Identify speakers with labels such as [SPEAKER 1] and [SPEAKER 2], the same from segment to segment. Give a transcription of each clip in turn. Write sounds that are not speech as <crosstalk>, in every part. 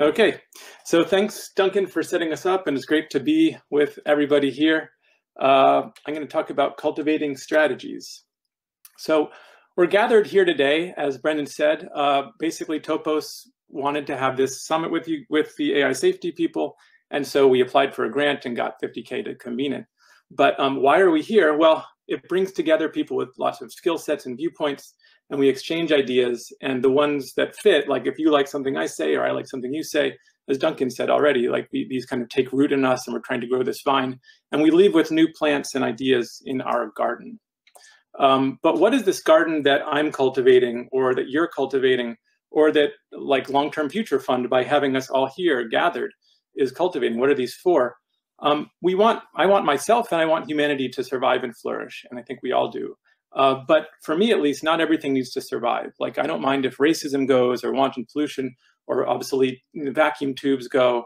[SPEAKER 1] Okay, so thanks, Duncan, for setting us up, and it's great to be with everybody here. Uh, I'm going to talk about cultivating strategies. So we're gathered here today, as Brendan said. Uh, basically, Topos wanted to have this summit with you, with the AI safety people, and so we applied for a grant and got 50k to convene it. But um, why are we here? Well, it brings together people with lots of skill sets and viewpoints and we exchange ideas and the ones that fit like if you like something i say or i like something you say as duncan said already like these kind of take root in us and we're trying to grow this vine and we leave with new plants and ideas in our garden. Um, but what is this garden that i'm cultivating or that you're cultivating or that like long-term future fund by having us all here gathered is cultivating? What are these for? Um, we want i want myself and i want humanity to survive and flourish and i think we all do uh, but for me, at least, not everything needs to survive. Like, I don't mind if racism goes or wanton pollution or obsolete vacuum tubes go.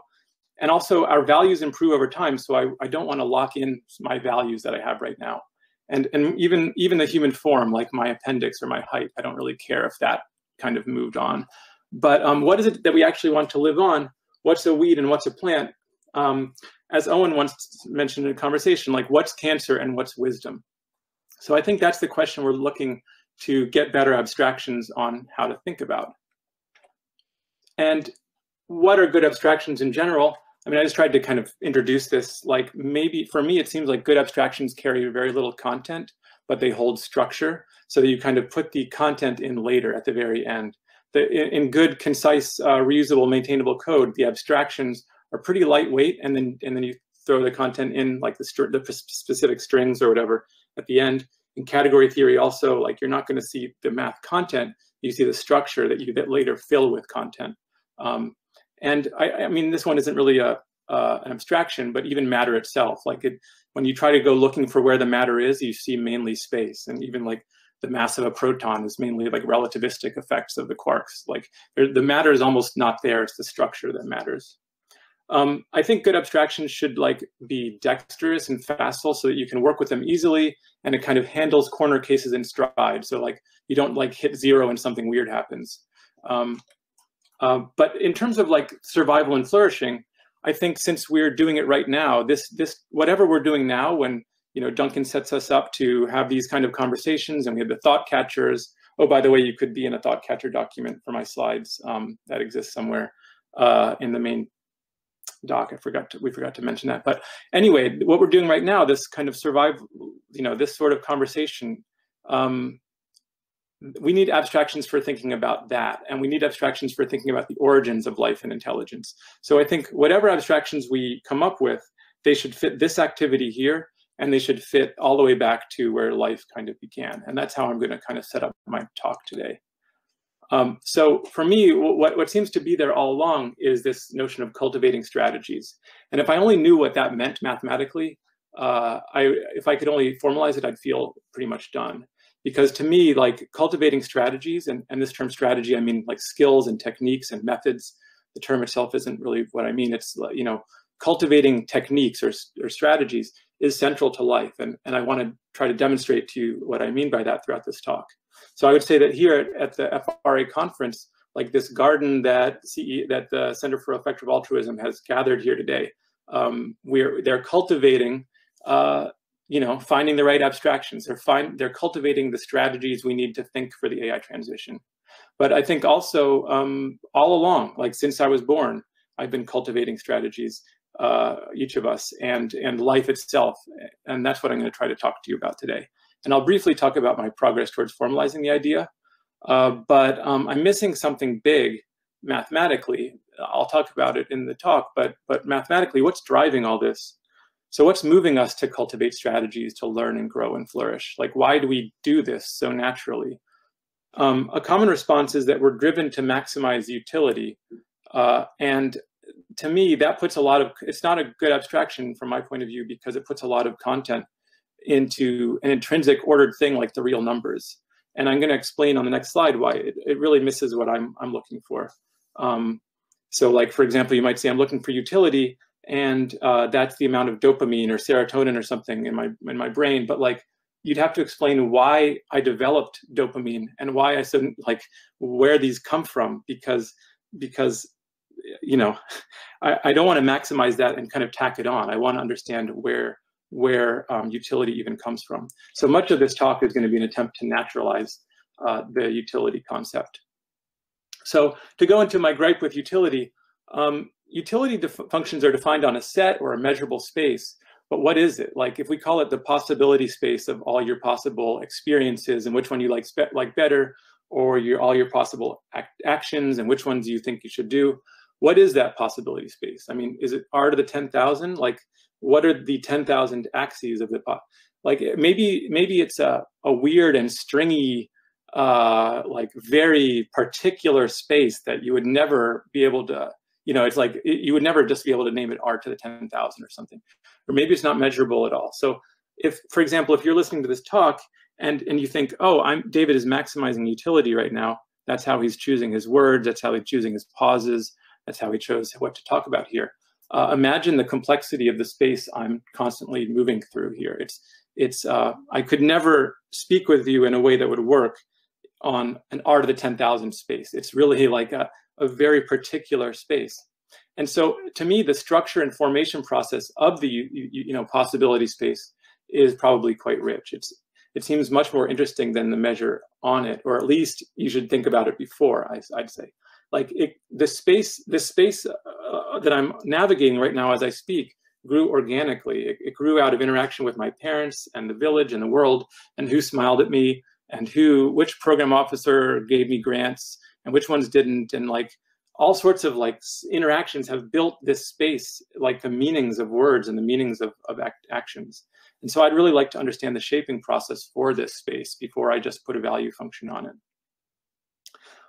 [SPEAKER 1] And also, our values improve over time. So I, I don't want to lock in my values that I have right now. And, and even, even the human form, like my appendix or my height, I don't really care if that kind of moved on. But um, what is it that we actually want to live on? What's a weed and what's a plant? Um, as Owen once mentioned in a conversation, like what's cancer and what's wisdom? So I think that's the question we're looking to get better abstractions on how to think about. And what are good abstractions in general? I mean, I just tried to kind of introduce this, like maybe for me, it seems like good abstractions carry very little content, but they hold structure. So that you kind of put the content in later at the very end. The, in, in good, concise, uh, reusable, maintainable code, the abstractions are pretty lightweight, and then and then you throw the content in like the, the specific strings or whatever at the end. In category theory, also, like you're not going to see the math content, you see the structure that you that later fill with content. Um, and I, I, mean, this one isn't really a uh, an abstraction, but even matter itself, like it, when you try to go looking for where the matter is, you see mainly space, and even like the mass of a proton is mainly like relativistic effects of the quarks. Like the matter is almost not there; it's the structure that matters. Um, I think good abstractions should like be dexterous and facile so that you can work with them easily and it kind of handles corner cases in stride. So like you don't like hit zero and something weird happens. Um, uh, but in terms of like survival and flourishing, I think since we're doing it right now, this this whatever we're doing now, when you know Duncan sets us up to have these kind of conversations, and we have the thought catchers. Oh, by the way, you could be in a thought catcher document for my slides um, that exists somewhere uh, in the main doc. I forgot to, we forgot to mention that. But anyway, what we're doing right now, this kind of survive, you know, this sort of conversation, um, we need abstractions for thinking about that. And we need abstractions for thinking about the origins of life and intelligence. So I think whatever abstractions we come up with, they should fit this activity here and they should fit all the way back to where life kind of began. And that's how I'm going to kind of set up my talk today. Um, so for me, what, what seems to be there all along is this notion of cultivating strategies. And if I only knew what that meant mathematically, uh, I, if I could only formalize it, I'd feel pretty much done. Because to me, like cultivating strategies, and, and this term strategy, I mean like skills and techniques and methods. The term itself isn't really what I mean. It's, you know, cultivating techniques or, or strategies is central to life. And, and I want to try to demonstrate to you what I mean by that throughout this talk. So I would say that here at, at the FRA conference, like this garden that CE, that the Center for Effective Altruism has gathered here today, um, we're they're cultivating, uh, you know, finding the right abstractions. They're find they're cultivating the strategies we need to think for the AI transition. But I think also um, all along, like since I was born, I've been cultivating strategies, uh, each of us, and and life itself, and that's what I'm going to try to talk to you about today. And I'll briefly talk about my progress towards formalizing the idea. Uh, but um, I'm missing something big mathematically. I'll talk about it in the talk, but, but mathematically, what's driving all this? So what's moving us to cultivate strategies to learn and grow and flourish? Like, why do we do this so naturally? Um, a common response is that we're driven to maximize utility. Uh, and to me, that puts a lot of, it's not a good abstraction from my point of view because it puts a lot of content into an intrinsic ordered thing like the real numbers. And I'm going to explain on the next slide why it, it really misses what I'm, I'm looking for. Um, so like, for example, you might say I'm looking for utility and uh, that's the amount of dopamine or serotonin or something in my, in my brain. But like, you'd have to explain why I developed dopamine and why I said like where these come from because because you know, <laughs> I, I don't want to maximize that and kind of tack it on. I want to understand where where um, utility even comes from. So much of this talk is going to be an attempt to naturalize uh, the utility concept. So to go into my gripe with utility, um, utility functions are defined on a set or a measurable space, but what is it? Like if we call it the possibility space of all your possible experiences and which one you like, like better, or your all your possible act actions and which ones you think you should do. What is that possibility space? I mean, is it R to the 10,000? Like, what are the 10,000 axes of the pot? Like maybe maybe it's a, a weird and stringy, uh, like very particular space that you would never be able to, you know, it's like you would never just be able to name it R to the 10,000 or something. Or maybe it's not measurable at all. So if, for example, if you're listening to this talk and and you think, oh, I'm David is maximizing utility right now. That's how he's choosing his words. That's how he's choosing his pauses. That's how he chose what to talk about here. Uh, imagine the complexity of the space I'm constantly moving through here. It's it's uh, I could never speak with you in a way that would work on an R of the 10,000 space. It's really like a, a very particular space. And so to me, the structure and formation process of the you, you know possibility space is probably quite rich. It's it seems much more interesting than the measure on it, or at least you should think about it before. I, would say, like it, the space, the space uh, that I'm navigating right now as I speak grew organically. It, it, grew out of interaction with my parents and the village and the world, and who smiled at me, and who, which program officer gave me grants, and which ones didn't, and like all sorts of like interactions have built this space, like the meanings of words and the meanings of, of act, actions. And so I'd really like to understand the shaping process for this space before I just put a value function on it.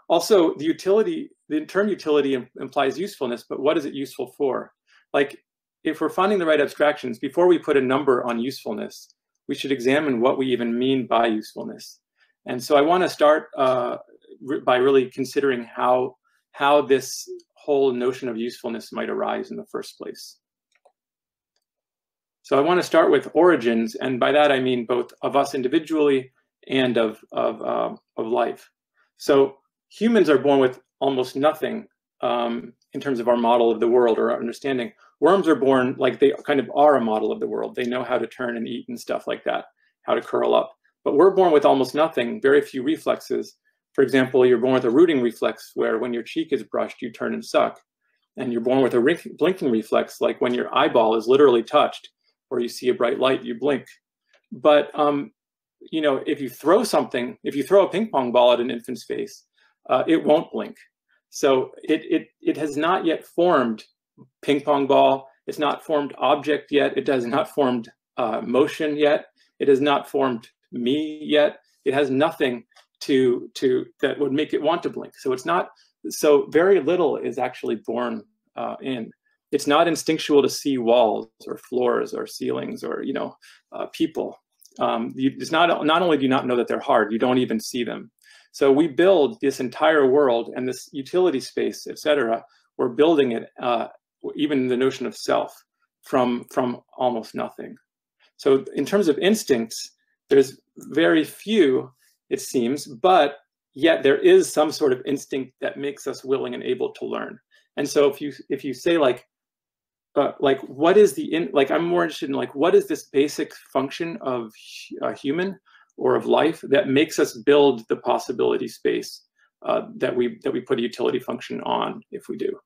[SPEAKER 1] Also, the utility, the term utility implies usefulness, but what is it useful for? Like, if we're finding the right abstractions, before we put a number on usefulness, we should examine what we even mean by usefulness. And so I want to start uh, by really considering how, how this whole notion of usefulness might arise in the first place. So I want to start with origins, and by that I mean both of us individually and of of uh, of life. So humans are born with almost nothing um, in terms of our model of the world or our understanding. Worms are born like they kind of are a model of the world. They know how to turn and eat and stuff like that, how to curl up. But we're born with almost nothing, very few reflexes. For example, you're born with a rooting reflex where when your cheek is brushed, you turn and suck. And you're born with a blinking reflex, like when your eyeball is literally touched, or you see a bright light, you blink. But um, you know, if you throw something, if you throw a ping pong ball at an infant's face, uh, it won't blink. So it it it has not yet formed ping pong ball. It's not formed object yet. It has not formed uh, motion yet. It has not formed me yet. It has nothing to to that would make it want to blink. So it's not. So very little is actually born uh, in it's not instinctual to see walls or floors or ceilings or you know uh, people. Um, you, it's not not only do you not know that they're hard, you don't even see them. So we build this entire world and this utility space, etc. We're building it, uh, even the notion of self, from from almost nothing. So in terms of instincts, there's very few, it seems, but yet there is some sort of instinct that makes us willing and able to learn. And so if you if you say like but like what is the in like i'm more interested in like what is this basic function of a human or of life that makes us build the possibility space uh, that we that we put a utility function on if we do.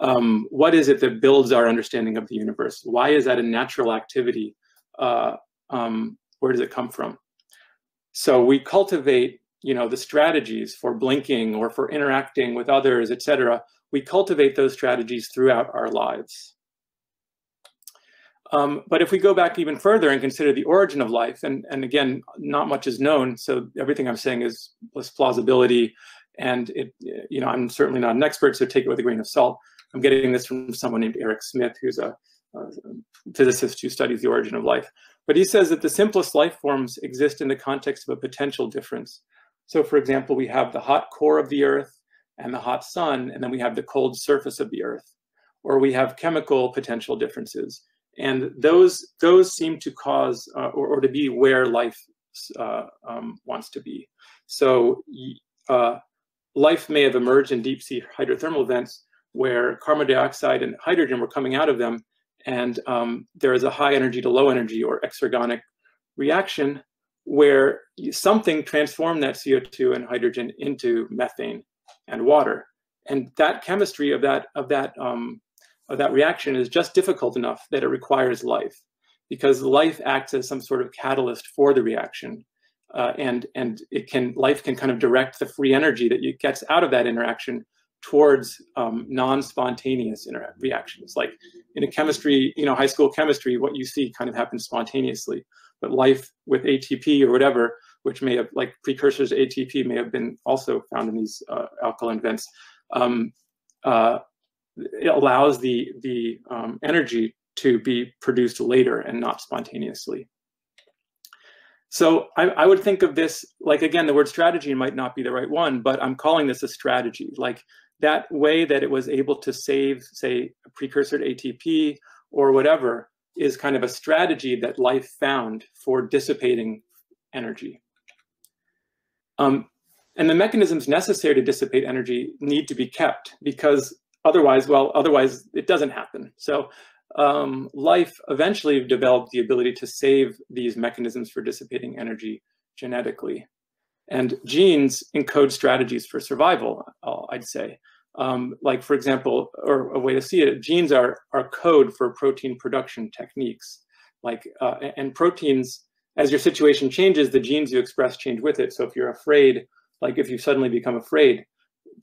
[SPEAKER 1] Um, what is it that builds our understanding of the universe? Why is that a natural activity? Uh, um, where does it come from? So we cultivate you know the strategies for blinking or for interacting with others etc we cultivate those strategies throughout our lives um, but if we go back even further and consider the origin of life, and, and again, not much is known, so everything I'm saying is plausibility, and it, you know, I'm certainly not an expert, so take it with a grain of salt. I'm getting this from someone named Eric Smith, who's a, a physicist who studies the origin of life. But he says that the simplest life forms exist in the context of a potential difference. So for example, we have the hot core of the earth and the hot sun, and then we have the cold surface of the earth. Or we have chemical potential differences and those those seem to cause uh, or, or, to be where life uh, um, wants to be. So uh, life may have emerged in deep sea hydrothermal vents, where carbon dioxide and hydrogen were coming out of them, and um, there is a high energy to low energy or exergonic reaction where something transformed that CO2 and hydrogen into methane and water. And that chemistry of that of that um, that reaction is just difficult enough that it requires life, because life acts as some sort of catalyst for the reaction, uh, and and it can life can kind of direct the free energy that it gets out of that interaction towards um, non-spontaneous reactions. Like in a chemistry, you know, high school chemistry, what you see kind of happens spontaneously. But life with ATP or whatever, which may have like precursors ATP may have been also found in these uh, alkaline vents, um, uh, it allows the the um, energy to be produced later and not spontaneously. So I, I, would think of this like again, the word strategy might not be the right one, but I'm calling this a strategy. Like that way that it was able to save, say, a precursor to ATP or whatever is kind of a strategy that life found for dissipating energy. Um, and the mechanisms necessary to dissipate energy need to be kept because otherwise, well, otherwise it doesn't happen. So um, life eventually developed the ability to save these mechanisms for dissipating energy genetically. And genes encode strategies for survival, I'd say. Um, like, for example, or a way to see it, genes are, are code for protein production techniques. Like, uh, and proteins, as your situation changes, the genes you express change with it. So if you're afraid, like if you suddenly become afraid,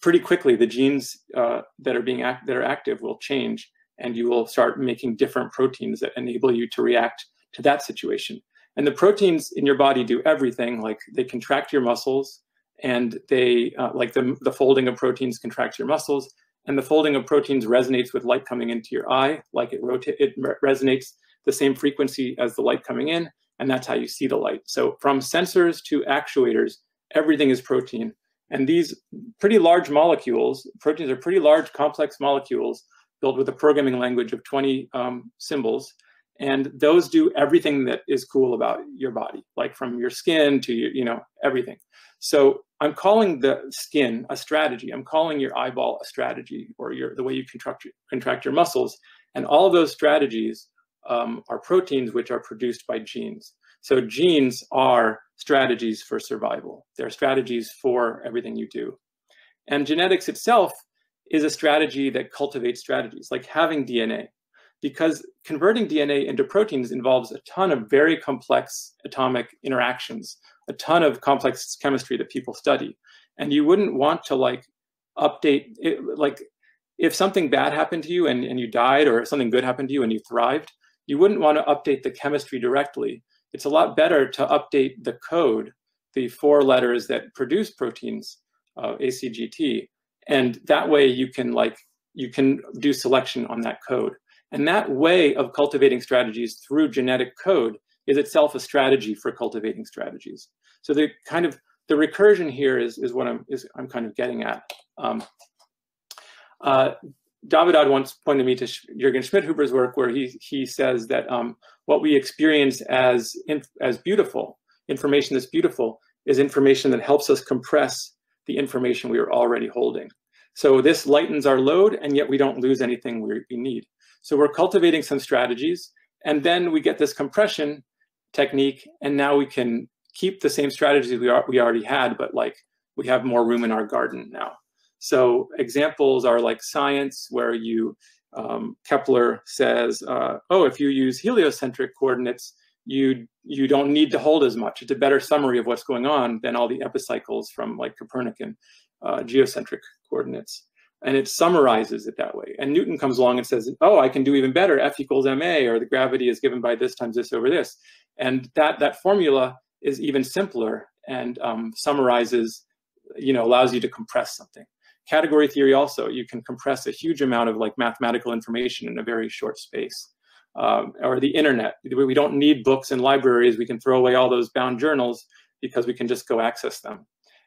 [SPEAKER 1] pretty quickly the genes uh, that are being act that are active will change, and you will start making different proteins that enable you to react to that situation. And the proteins in your body do everything. Like they contract your muscles, and they uh, like the, the folding of proteins contracts your muscles and the folding of proteins resonates with light coming into your eye like it rotate it resonates the same frequency as the light coming in and that's how you see the light so from sensors to actuators everything is protein and these pretty large molecules proteins are pretty large complex molecules built with a programming language of 20 um, symbols and those do everything that is cool about your body like from your skin to your, you know everything so I'm calling the skin a strategy. I'm calling your eyeball a strategy, or your the way you contract contract your muscles. And all of those strategies um, are proteins which are produced by genes. So genes are strategies for survival. They're strategies for everything you do. And genetics itself is a strategy that cultivates strategies, like having DNA because converting DNA into proteins involves a ton of very complex atomic interactions, a ton of complex chemistry that people study. And you wouldn't want to like update it, like if something bad happened to you and, and you died or something good happened to you and you thrived, you wouldn't want to update the chemistry directly. It's a lot better to update the code, the four letters that produce proteins, uh, ACGT, and that way you can like you can do selection on that code. And that way of cultivating strategies through genetic code is itself a strategy for cultivating strategies. So the kind of the recursion here is, is what I'm is I'm kind of getting at. Um, uh, Davidad once pointed me to Jürgen Schmidhuber's work where he he says that um, what we experience as as beautiful information that's beautiful is information that helps us compress the information we are already holding. So this lightens our load, and yet we don't lose anything we, we need. So we're cultivating some strategies, and then we get this compression technique, and now we can keep the same strategies we, are, we already had, but like we have more room in our garden now. So examples are like science, where you um, Kepler says, uh, oh, if you use heliocentric coordinates, you you don't need to hold as much. It's a better summary of what's going on than all the epicycles from like Copernican uh, geocentric coordinates and it summarizes it that way. And Newton comes along and says, oh, I can do even better, F equals ma, or the gravity is given by this times this over this. And that, that formula is even simpler and um, summarizes, you know, allows you to compress something. Category theory also, you can compress a huge amount of like mathematical information in a very short space. Um, or the internet, we don't need books and libraries, we can throw away all those bound journals because we can just go access them.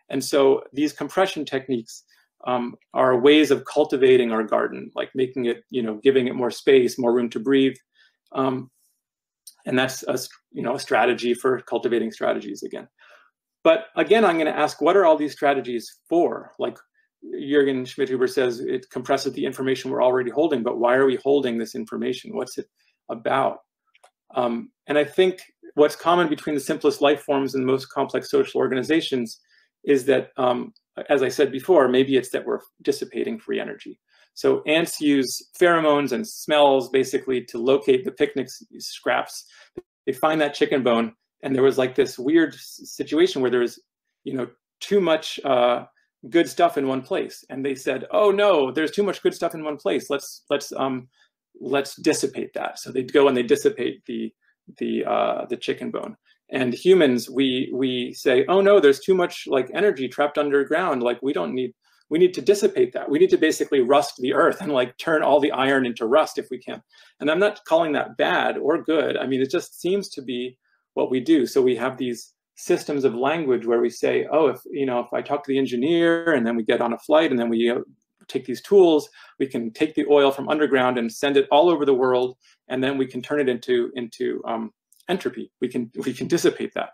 [SPEAKER 1] And so these compression techniques um, are ways of cultivating our garden, like making it, you know, giving it more space, more room to breathe. Um, and that's a, you know, a strategy for cultivating strategies again. But again, I'm going to ask, what are all these strategies for? Like, Jürgen Schmidhuber says it compresses the information we're already holding, but why are we holding this information? What's it about? Um, and I think what's common between the simplest life forms and most complex social organizations is that, um, as I said before, maybe it's that we're dissipating free energy. So ants use pheromones and smells basically to locate the picnic scraps. They find that chicken bone, and there was like this weird situation where there was, you know, too much uh, good stuff in one place, and they said, "Oh no, there's too much good stuff in one place. Let's let's um, let's dissipate that." So they go and they dissipate the the uh, the chicken bone. And humans, we we say, "Oh no, there's too much like energy trapped underground. Like we don't need." we need to dissipate that. We need to basically rust the earth and like turn all the iron into rust if we can. And I'm not calling that bad or good. I mean, it just seems to be what we do. So we have these systems of language where we say, oh, if you know, if I talk to the engineer and then we get on a flight and then we uh, take these tools, we can take the oil from underground and send it all over the world, and then we can turn it into into um, entropy. We can we can dissipate that,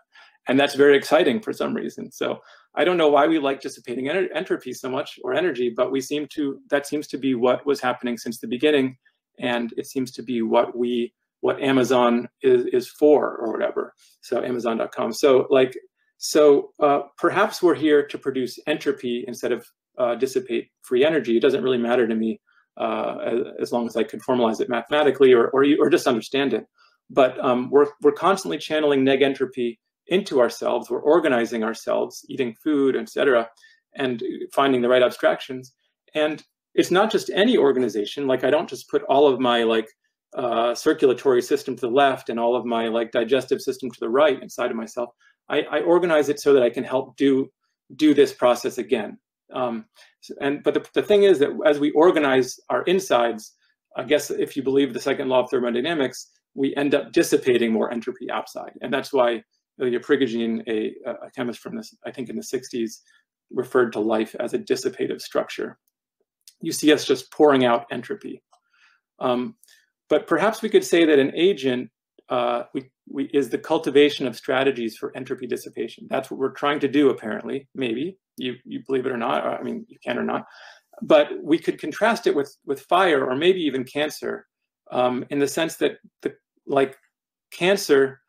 [SPEAKER 1] and that's very exciting for some reason. So I don't know why we like dissipating entropy so much or energy, but we seem to, that seems to be what was happening since the beginning. And it seems to be what we, what Amazon is, is for or whatever. So amazon.com. So like, so uh, perhaps we're here to produce entropy instead of uh, dissipate free energy. It doesn't really matter to me uh, as, as, long as I can formalize it mathematically or, or, or just understand it. But um, we're, we're constantly channeling neg entropy into ourselves, we're organizing ourselves, eating food, etc., and finding the right abstractions. And it's not just any organization. Like I don't just put all of my like uh, circulatory system to the left and all of my like digestive system to the right inside of myself. I, I organize it so that I can help do do this process again. Um, and but the, the thing is that as we organize our insides, I guess if you believe the second law of thermodynamics, we end up dissipating more entropy outside, and that's why Ilya Prigogine, a, a chemist from this, I think in the 60s, referred to life as a dissipative structure. You see us just pouring out entropy. Um, but perhaps we could say that an agent uh, we, we, is the cultivation of strategies for entropy dissipation. That's what we're trying to do, apparently, maybe. You, you believe it or not, or, I mean, you can or not. But we could contrast it with, with fire or maybe even cancer um, in the sense that, the, like, cancer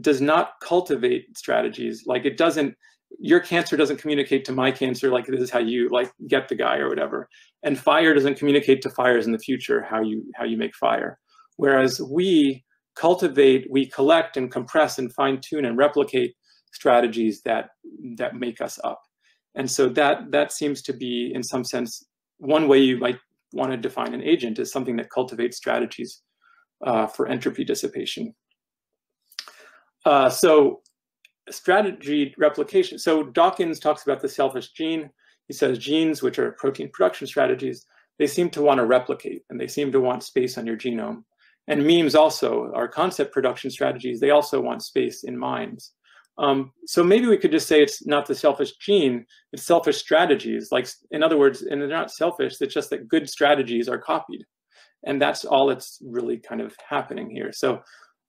[SPEAKER 1] does not cultivate strategies. Like it doesn't, your cancer doesn't communicate to my cancer like this is how you like get the guy or whatever. And fire doesn't communicate to fires in the future how you how you make fire. Whereas we cultivate, we collect and compress and fine tune and replicate strategies that that make us up. And so that that seems to be in some sense one way you might want to define an agent is something that cultivates strategies uh, for entropy dissipation. Uh, so strategy replication. So Dawkins talks about the selfish gene. He says genes, which are protein production strategies, they seem to want to replicate and they seem to want space on your genome. And memes also are concept production strategies. They also want space in minds. Um, so maybe we could just say it's not the selfish gene, it's selfish strategies. Like, in other words, and they're not selfish, it's just that good strategies are copied. And that's all that's really kind of happening here. So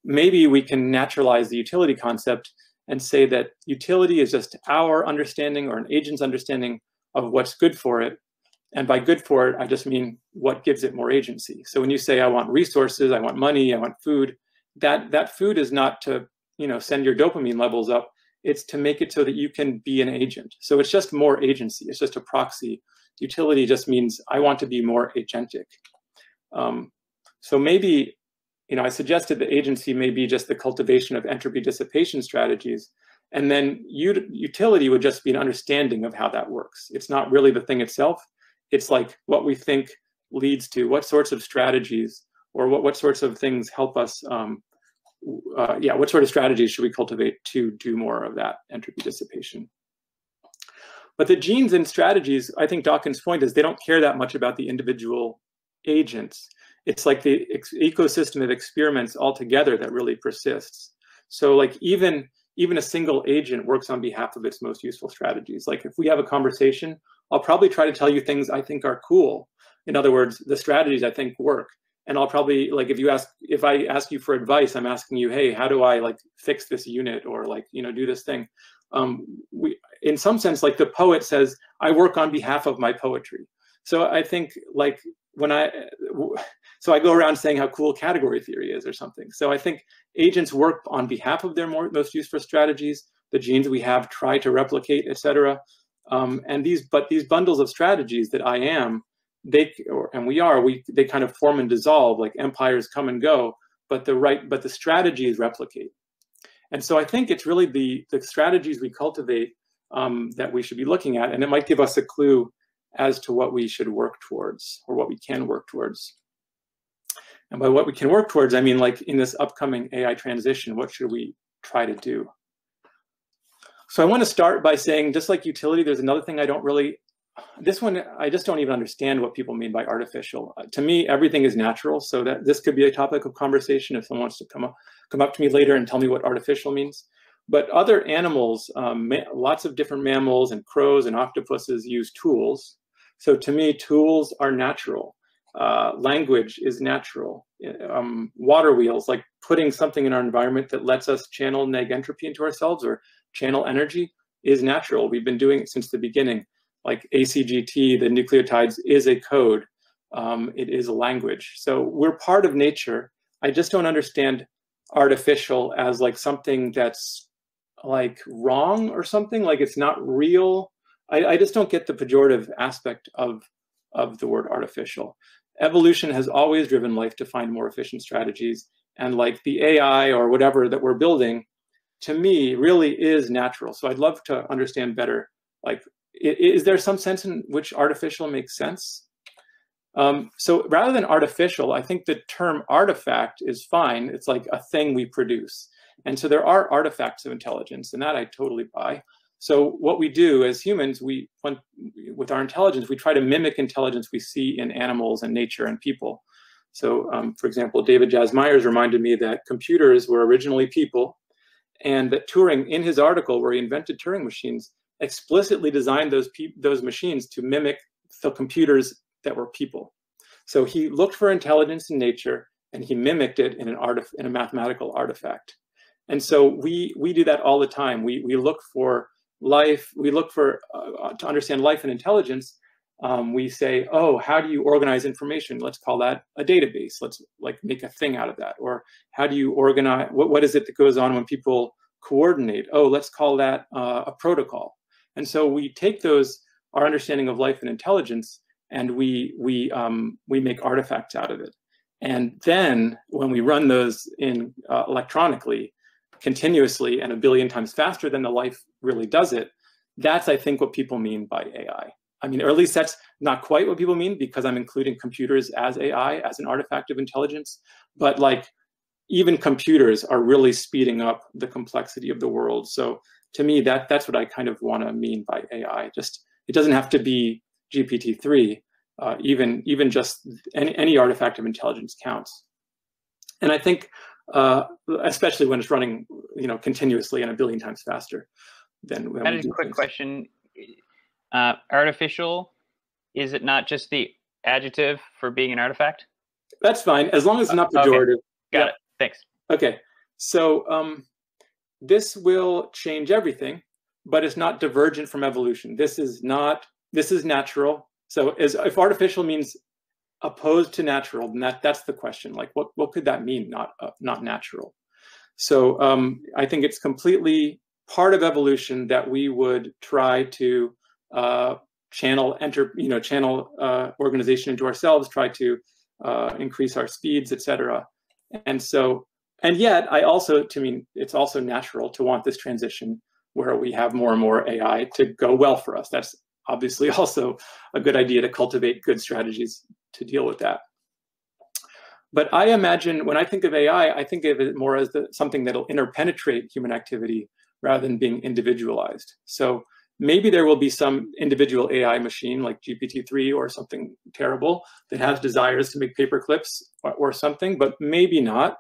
[SPEAKER 1] maybe we can naturalize the utility concept and say that utility is just our understanding or an agent's understanding of what's good for it. And by good for it, I just mean what gives it more agency. So when you say, I want resources, I want money, I want food, that, that food is not to you know, send your dopamine levels up. It's to make it so that you can be an agent. So it's just more agency. It's just a proxy. Utility just means I want to be more agentic. Um, so maybe you know, I suggested the agency may be just the cultivation of entropy dissipation strategies. And then utility would just be an understanding of how that works. It's not really the thing itself. It's like what we think leads to what sorts of strategies or what, what sorts of things help us, um, uh, yeah, what sort of strategies should we cultivate to do more of that entropy dissipation? But the genes and strategies, I think Dawkins' point is they don't care that much about the individual agents it's like the ecosystem of experiments altogether that really persists. So like even even a single agent works on behalf of its most useful strategies. Like if we have a conversation, I'll probably try to tell you things I think are cool. In other words, the strategies I think work. And I'll probably like if you ask if I ask you for advice, I'm asking you, hey, how do I like fix this unit or like you know do this thing? um, we, in some sense, like the poet says, I work on behalf of my poetry. So I think like when I, so I go around saying how cool category theory is or something. So I think agents work on behalf of their more, most useful strategies. The genes we have try to replicate, etc. Um, and these, but these bundles of strategies that I am, they or, and we are, we they kind of form and dissolve. Like empires come and go, but the right, but the strategies replicate. And so I think it's really the the strategies we cultivate um, that we should be looking at, and it might give us a clue as to what we should work towards or what we can work towards. And by what we can work towards, I mean like in this upcoming AI transition, what should we try to do? So I want to start by saying, just like utility, there's another thing I don't really, this one, I just don't even understand what people mean by artificial. Uh, to me, everything is natural. So that this could be a topic of conversation if someone wants to come up, come up to me later and tell me what artificial means. But other animals, um, lots of different mammals and crows and octopuses use tools. So to me, tools are natural. Uh, language is natural. Um, water wheels, like putting something in our environment that lets us channel neg entropy into ourselves or channel energy is natural. We've been doing it since the beginning. Like ACGT, the nucleotides is a code. Um, it is a language. So we're part of nature. I just don't understand artificial as like something that's like wrong or something, like it's not real. I, I just don't get the pejorative aspect of, of the word artificial evolution has always driven life to find more efficient strategies. And like the AI or whatever that we're building, to me, really is natural. So I'd love to understand better, like, is there some sense in which artificial makes sense? Um, so rather than artificial, I think the term artifact is fine. It's like a thing we produce. And so there are artifacts of intelligence, and that I totally buy. So what we do as humans, we when, with our intelligence, we try to mimic intelligence we see in animals and nature and people. So um, for example, David Jaz Myers reminded me that computers were originally people and that Turing, in his article where he invented Turing machines, explicitly designed those, those machines to mimic the computers that were people. So he looked for intelligence in nature and he mimicked it in an art in a mathematical artifact. And so we we do that all the time. We we look for life, we look for, uh, to understand life and intelligence, um, we say, oh, how do you organize information? Let's call that a database. Let's like make a thing out of that. Or how do you organize, what, what is it that goes on when people coordinate? Oh, let's call that uh, a protocol. And so we take those, our understanding of life and intelligence, and we, we, um, we make artifacts out of it. And then when we run those in uh, electronically, continuously and a billion times faster than the life really does it, that's, I think, what people mean by AI. I mean, or at least that's not quite what people mean because I'm including computers as AI, as an artifact of intelligence. But like, even computers are really speeding up the complexity of the world. So to me, that that's what I kind of want to mean by AI. Just it doesn't have to be GPT-3. Uh, even even just any, any artifact of intelligence counts. And I think uh, especially when it's running, you know, continuously and a billion times faster than when
[SPEAKER 2] That is a quick things. question. Uh, artificial, is it not just the adjective for being an artifact?
[SPEAKER 1] That's fine, as long as it's not pejorative. Okay.
[SPEAKER 2] Got yeah. it. Thanks.
[SPEAKER 1] Okay, so um, this will change everything, but it's not divergent from evolution. This is not. This is natural. So, as if artificial means opposed to natural, then that, that's the question. Like, what, what could that mean, not, uh, not natural? So um, I think it's completely part of evolution that we would try to uh, channel, enter, you know, channel uh, organization into ourselves, try to uh, increase our speeds, etc. And so, and yet, I also, to me, it's also natural to want this transition where we have more and more AI to go well for us. That's obviously <laughs> also a good idea to cultivate good strategies to deal with that. But I imagine when I think of AI, I think of it more as the, something that'll interpenetrate human activity rather than being individualized. So maybe there will be some individual AI machine like GPT-3 or something terrible that has desires to make paper clips or, or something, but maybe not.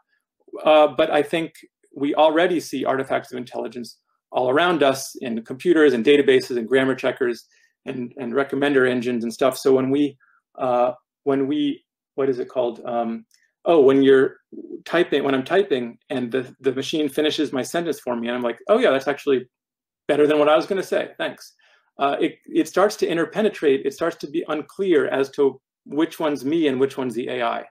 [SPEAKER 1] Uh, but I think we already see artifacts of intelligence all around us in computers and databases and grammar checkers and, and recommender engines and stuff. So when we uh, when we, what is it called? Um, oh, when you're typing, when I'm typing and the, the machine finishes my sentence for me, and I'm like, oh yeah, that's actually better than what I was going to say. Thanks. Uh, it, it starts to interpenetrate. It starts to be unclear as to which one's me and which one's the AI.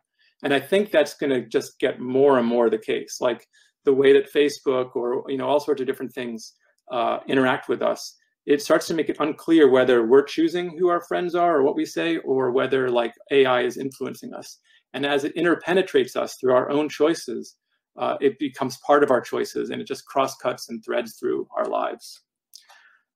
[SPEAKER 1] And I think that's going to just get more and more the case. Like the way that Facebook or you know all sorts of different things uh, interact with us, it starts to make it unclear whether we're choosing who our friends are or what we say, or whether like AI is influencing us. And as it interpenetrates us through our own choices, uh, it becomes part of our choices and it just cross-cuts and threads through our lives.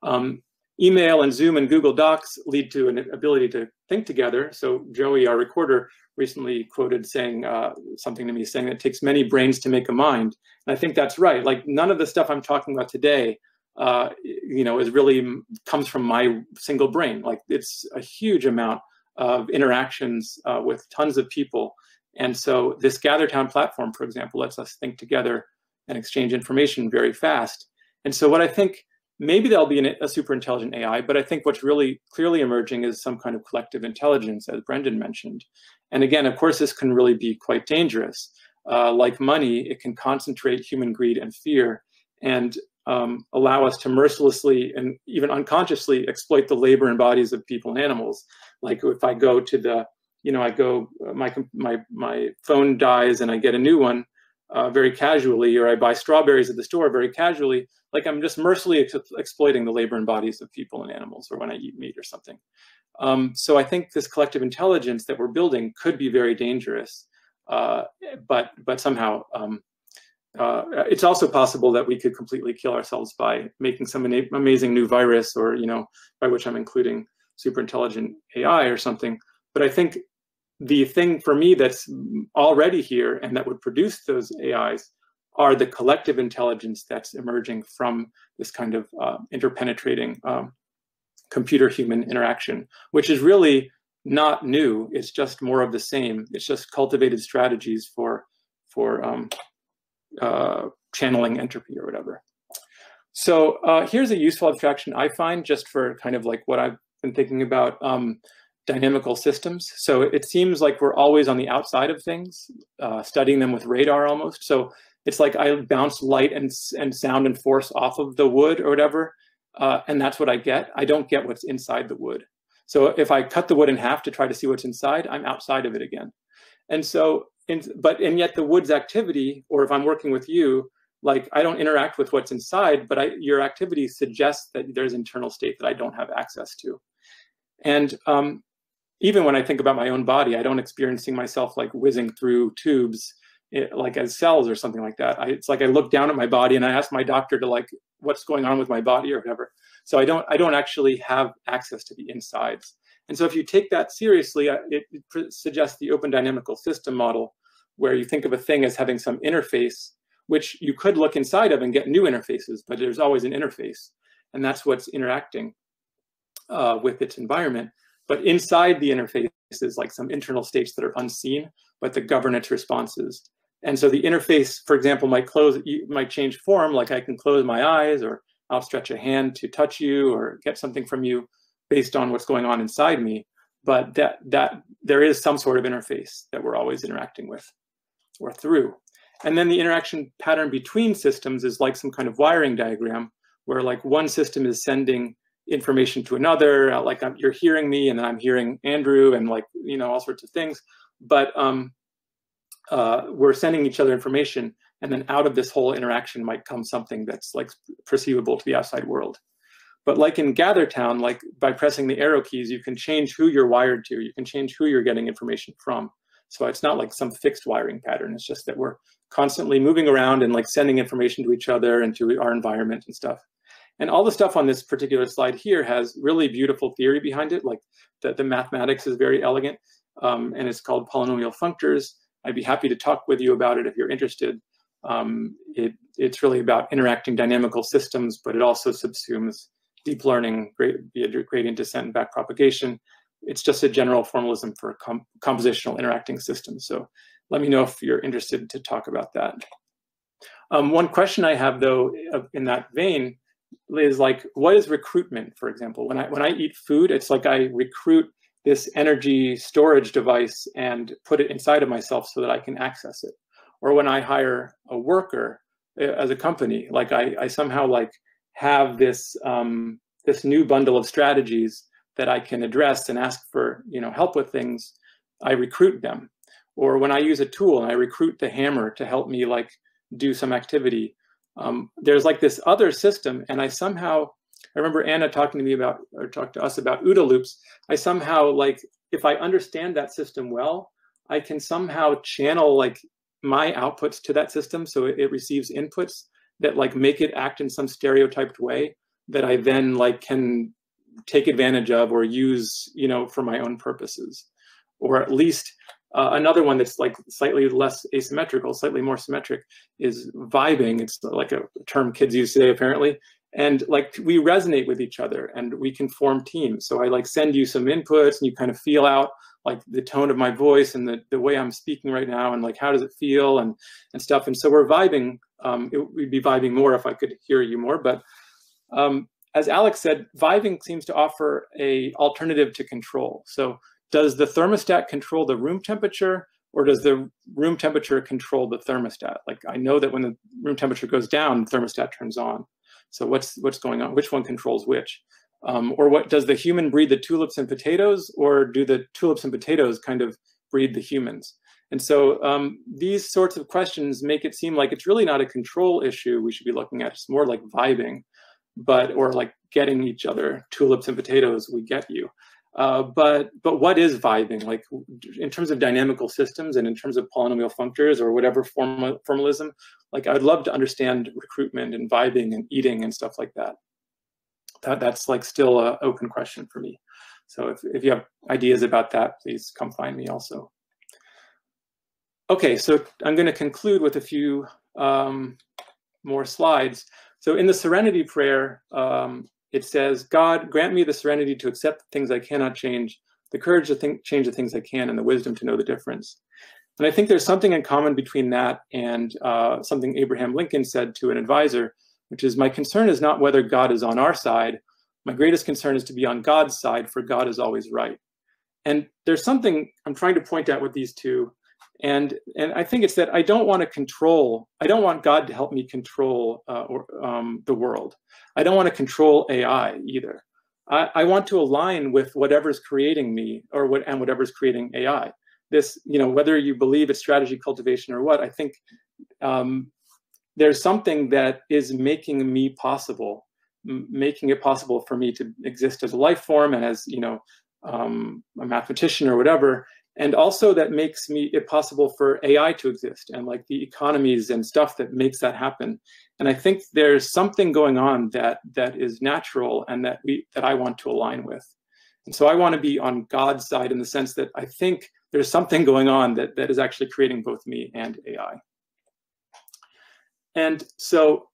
[SPEAKER 1] Um, email and Zoom and Google Docs lead to an ability to think together. So Joey, our recorder, recently quoted saying uh, something to me saying that it takes many brains to make a mind. And I think that's right. Like none of the stuff I'm talking about today, uh, you know, is really comes from my single brain. Like it's a huge amount of interactions uh, with tons of people. And so this GatherTown platform, for example, lets us think together and exchange information very fast. And so what I think maybe there'll be an, a super intelligent AI, but I think what's really clearly emerging is some kind of collective intelligence, as Brendan mentioned. And again, of course, this can really be quite dangerous. Uh, like money, it can concentrate human greed and fear and um, allow us to mercilessly and even unconsciously exploit the labor and bodies of people and animals. Like if I go to the, you know, I go, my, my, my phone dies and I get a new one, uh, very casually, or I buy strawberries at the store very casually, like I'm just mercilessly ex exploiting the labor and bodies of people and animals, or when I eat meat or something. Um, so I think this collective intelligence that we're building could be very dangerous, uh, but but somehow um, uh, it's also possible that we could completely kill ourselves by making some amazing new virus, or you know, by which I'm including super intelligent AI or something. But I think the thing for me that's already here and that would produce those AIs are the collective intelligence that's emerging from this kind of uh, interpenetrating um, computer-human interaction, which is really not new. It's just more of the same. It's just cultivated strategies for for um, uh, channeling entropy or whatever. So uh, here's a useful abstraction I find just for kind of like what I've been thinking about. Um, dynamical systems. So it seems like we're always on the outside of things, uh, studying them with radar almost. So it's like I bounce light and, and sound and force off of the wood or whatever, uh, and that's what I get. I don't get what's inside the wood. So if I cut the wood in half to try to see what's inside, I'm outside of it again. And so, in, but and yet the wood's activity, or if I'm working with you, like I don't interact with what's inside, but I, your activity suggests that there's internal state that I don't have access to. And um, even when I think about my own body, I don't experiencing myself like whizzing through tubes it, like as cells or something like that. I, it's like I look down at my body and I ask my doctor to like, what's going on with my body or whatever. So I don't, I don't actually have access to the insides. And so if you take that seriously, uh, it, it suggests the open dynamical system model, where you think of a thing as having some interface, which you could look inside of and get new interfaces, but there's always an interface. And that's what's interacting uh, with its environment. But inside the interface is like some internal states that are unseen, but the governance responses. And so the interface, for example, might close, might change form, like I can close my eyes or I'll stretch a hand to touch you or get something from you based on what's going on inside me. But that that there is some sort of interface that we're always interacting with or through. And then the interaction pattern between systems is like some kind of wiring diagram where like one system is sending information to another, uh, like I'm, you're hearing me and I'm hearing Andrew and like, you know, all sorts of things. But um, uh, we're sending each other information and then out of this whole interaction might come something that's like perceivable to the outside world. But like in GatherTown, like by pressing the arrow keys, you can change who you're wired to. You can change who you're getting information from. So it's not like some fixed wiring pattern. It's just that we're constantly moving around and like sending information to each other and to our environment and stuff. And all the stuff on this particular slide here has really beautiful theory behind it. Like the, the mathematics is very elegant um, and it's called polynomial functors. I'd be happy to talk with you about it if you're interested. Um, it, it's really about interacting dynamical systems, but it also subsumes deep learning, gradient descent and backpropagation. It's just a general formalism for com compositional interacting systems. So let me know if you're interested to talk about that. Um, one question I have though in that vein is like, what is recruitment, for example? When I, when I eat food, it's like I recruit this energy storage device and put it inside of myself so that I can access it. Or when I hire a worker uh, as a company, like I, I somehow like have this um, this new bundle of strategies that I can address and ask for you know help with things, I recruit them. Or when I use a tool and I recruit the hammer to help me like do some activity, um, there's like this other system, and I somehow I remember Anna talking to me about or talked to us about OODA loops. I somehow like if I understand that system well, I can somehow channel like my outputs to that system so it, it receives inputs that like make it act in some stereotyped way that I then like can take advantage of or use, you know, for my own purposes. Or at least uh, another one that's like slightly less asymmetrical, slightly more symmetric is vibing. It's like a term kids use today, apparently. And like we resonate with each other and we can form teams. So I like send you some inputs and you kind of feel out like the tone of my voice and the, the way I'm speaking right now and like how does it feel and and stuff. And so we're vibing. Um, it, we'd be vibing more if I could hear you more. But um, as Alex said, vibing seems to offer a alternative to control. So does the thermostat control the room temperature or does the room temperature control the thermostat? Like I know that when the room temperature goes down, the thermostat turns on. So what's what's going on? Which one controls which? Um, or what does the human breed the tulips and potatoes, or do the tulips and potatoes kind of breed the humans? And so um, these sorts of questions make it seem like it's really not a control issue we should be looking at. It's more like vibing, but or like getting each other tulips and potatoes. We get you. Uh, but but what is vibing like in terms of dynamical systems and in terms of polynomial functors or whatever form, formalism? Like I'd love to understand recruitment and vibing and eating and stuff like that that, that's like still an open question for me. So if, if you have ideas about that, please come find me also. Okay, so I'm going to conclude with a few um, more slides. So in the Serenity Prayer, um, it says, God, grant me the serenity to accept the things I cannot change, the courage to think, change the things I can, and the wisdom to know the difference. And I think there's something in common between that and uh, something Abraham Lincoln said to an advisor, which is my concern is not whether God is on our side. My greatest concern is to be on God's side, for God is always right. And there's something I'm trying to point out with these two. And, and I think it's that I don't want to control, I don't want God to help me control uh, or, um, the world. I don't want to control AI either. I, I want to align with whatever's creating me or what and whatever's creating AI. This, you know, whether you believe it's strategy cultivation or what, I think um, there's something that is making me possible, making it possible for me to exist as a life form and as you know um, a mathematician or whatever, and also that makes me it possible for AI to exist and like the economies and stuff that makes that happen. And I think there's something going on that that is natural and that we that I want to align with. And so I want to be on God's side in the sense that I think there's something going on that that is actually creating both me and AI. And so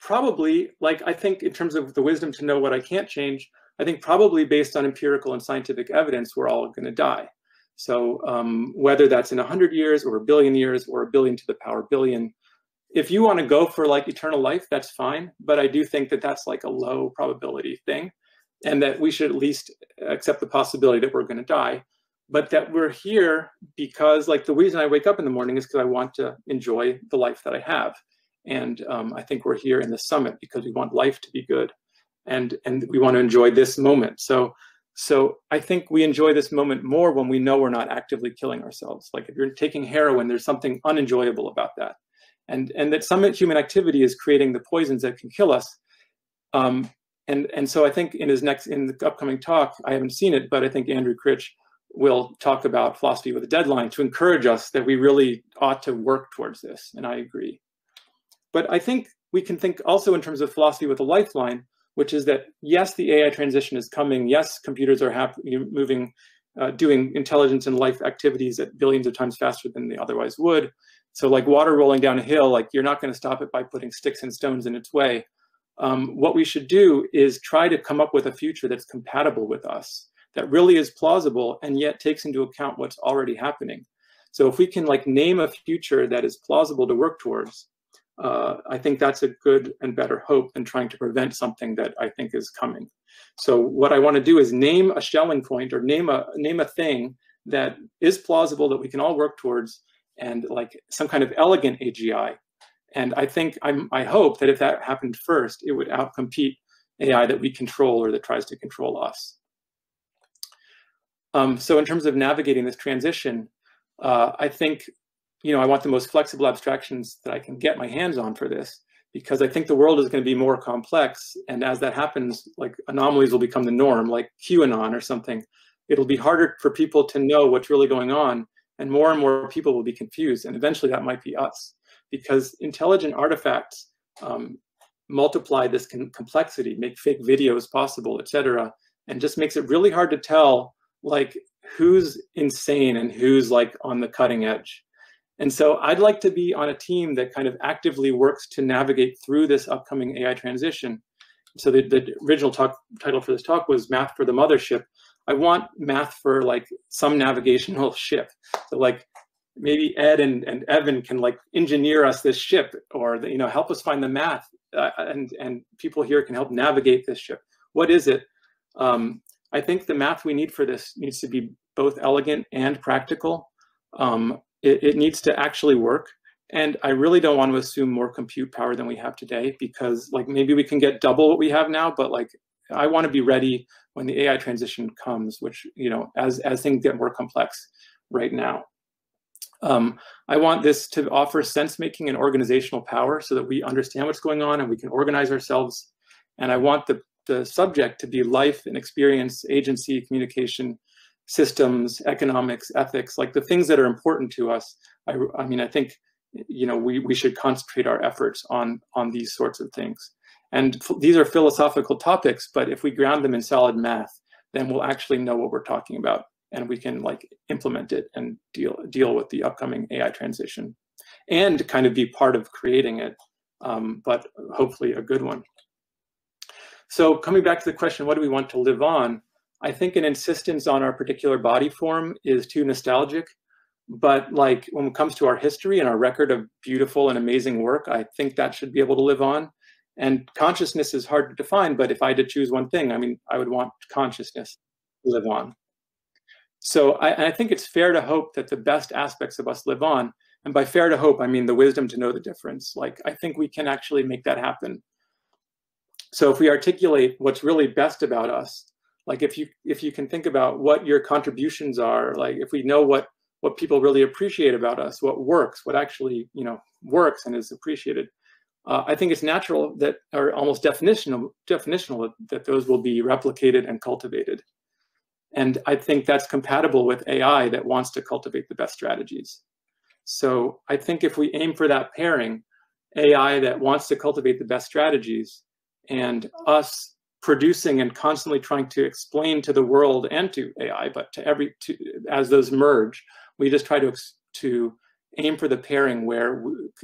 [SPEAKER 1] probably like I think in terms of the wisdom to know what I can't change, I think probably based on empirical and scientific evidence, we're all going to die. So um, whether that's in 100 years or a billion years or a billion to the power billion, if you want to go for like eternal life, that's fine. But I do think that that's like a low probability thing and that we should at least accept the possibility that we're going to die but that we're here because like the reason I wake up in the morning is because I want to enjoy the life that I have. And um, I think we're here in the summit because we want life to be good, and and we want to enjoy this moment. So so I think we enjoy this moment more when we know we're not actively killing ourselves. Like if you're taking heroin, there's something unenjoyable about that, and and that some human activity is creating the poisons that can kill us. Um, and and so I think in his next in the upcoming talk, I haven't seen it, but I think Andrew Critch will talk about philosophy with a deadline to encourage us that we really ought to work towards this. And I agree. But I think we can think also in terms of philosophy with a lifeline, which is that yes, the AI transition is coming. Yes, computers are moving, uh, doing intelligence and life activities at billions of times faster than they otherwise would. So like water rolling down a hill, like you're not going to stop it by putting sticks and stones in its way. Um, what we should do is try to come up with a future that's compatible with us, that really is plausible and yet takes into account what's already happening. So if we can like name a future that is plausible to work towards, uh, I think that's a good and better hope than trying to prevent something that I think is coming. So what I want to do is name a Schelling point or name a name a thing that is plausible that we can all work towards and like some kind of elegant AGI And I think, I'm, I hope that if that happened first, it would outcompete AI that we control or that tries to control us. Um, so in terms of navigating this transition, uh, I think, you know, I want the most flexible abstractions that I can get my hands on for this because I think the world is going to be more complex. And as that happens, like anomalies will become the norm, like QAnon or something. It'll be harder for people to know what's really going on, and more and more people will be confused. And eventually, that might be us, because intelligent artifacts um, multiply this complexity, make fake videos possible, etc., and just makes it really hard to tell like who's insane and who's like on the cutting edge. And so I'd like to be on a team that kind of actively works to navigate through this upcoming AI transition. So the, the original talk title for this talk was Math for the Mothership. I want math for like some navigational <laughs> ship. So like maybe Ed and, and Evan can like engineer us this ship or you know help us find the math uh, and, and people here can help navigate this ship. What is it? Um, I think the math we need for this needs to be both elegant and practical. Um, it, it, needs to actually work. And I really don't want to assume more compute power than we have today because like maybe we can get double what we have now, but like I want to be ready when the AI transition comes, which, you know, as, as things get more complex right now. Um, I want this to offer sense making and organizational power so that we understand what's going on and we can organize ourselves. And I want the the subject to be life and experience, agency, communication, systems, economics, ethics, like the things that are important to us. I, I mean, I think, you know, we, we should concentrate our efforts on, on these sorts of things. And these are philosophical topics, but if we ground them in solid math, then we'll actually know what we're talking about and we can like implement it and deal, deal with the upcoming AI transition and kind of be part of creating it, um, but hopefully a good one. So coming back to the question, what do we want to live on? I think an insistence on our particular body form is too nostalgic. But like when it comes to our history and our record of beautiful and amazing work, I think that should be able to live on. And consciousness is hard to define, but if I had to choose one thing, I mean, I would want consciousness to live on. So I, I think it's fair to hope that the best aspects of us live on. And by fair to hope, I mean the wisdom to know the difference. Like, I think we can actually make that happen. So if we articulate what's really best about us, like if you if you can think about what your contributions are, like if we know what what people really appreciate about us, what works, what actually you know works and is appreciated, uh, I think it's natural that, or almost definitional definitional that those will be replicated and cultivated. And I think that's compatible with AI that wants to cultivate the best strategies. So I think if we aim for that pairing, AI that wants to cultivate the best strategies and us producing and constantly trying to explain to the world and to AI, but to every to, as those merge, we just try to to aim for the pairing where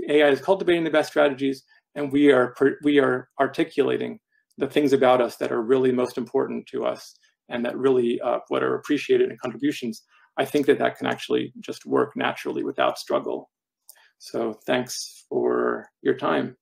[SPEAKER 1] AI is cultivating the best strategies, and we are we are articulating the things about us that are really most important to us and that really uh, what are appreciated in contributions. I think that that can actually just work naturally without struggle. So thanks for your time.